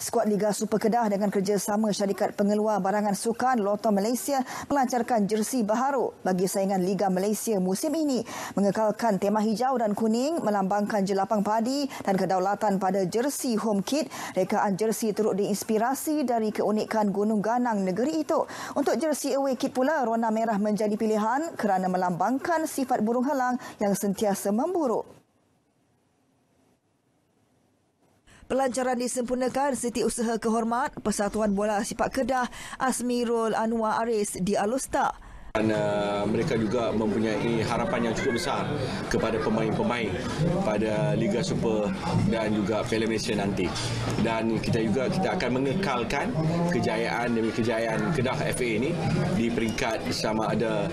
Skuad Liga Super Kedah dengan kerjasama syarikat pengeluar barangan sukan Lotto Malaysia melancarkan jersey baharu bagi saingan Liga Malaysia musim ini mengekalkan tema hijau dan kuning melambangkan jelapang padi dan kedaulatan pada jersey home kit. Rekaan jersey turut diinspirasi dari keunikan Gunung Ganang negeri itu. Untuk jersey away kit pula, rona merah menjadi pilihan kerana melambangkan sifat burung helang yang sentiasa memburu. Pelancaran disempurnakan Setiausaha Kehormat Persatuan Bola Sepak Kedah Asmirul Anwar Aris di Alustar. Dan uh, mereka juga mempunyai harapan yang cukup besar kepada pemain-pemain pada Liga Super dan juga Piala Malaysia nanti. Dan kita juga kita akan mengekalkan kejayaan demi kejayaan Kedah FA ini di peringkat sama ada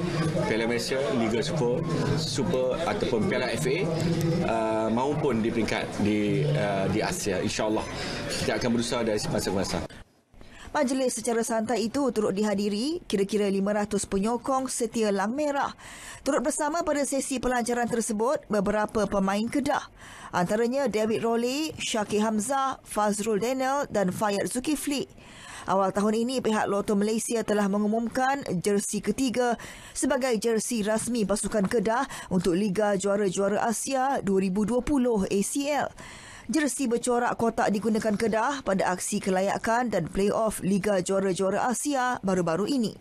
Piala Malaysia, Liga Super, Super ataupun Piala FA uh, maupun di peringkat di uh, di Asia insya-Allah. Kita akan berusaha dari masa ke masa. Majlis secara santai itu turut dihadiri kira-kira 500 penyokong setia Lang Merah. Turut bersama pada sesi pelancaran tersebut beberapa pemain Kedah. Antaranya David Rowley, Syakir Hamzah, Fazrul Daniel dan Fayad Zulkifli. Awal tahun ini, pihak Lotto Malaysia telah mengumumkan jersey ketiga sebagai jersey rasmi pasukan Kedah untuk Liga Juara-Juara Asia 2020 ACL. Jersey bercorak kotak digunakan Kedah pada aksi kelayakan dan play-off Liga Juara-Juara Asia baru-baru ini.